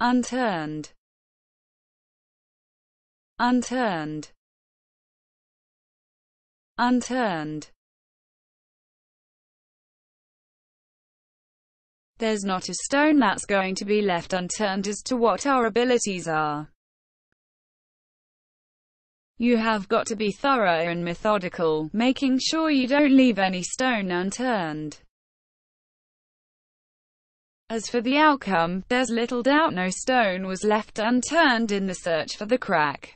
unturned, unturned, unturned. There's not a stone that's going to be left unturned as to what our abilities are. You have got to be thorough and methodical, making sure you don't leave any stone unturned. As for the outcome, there's little doubt no stone was left unturned in the search for the crack.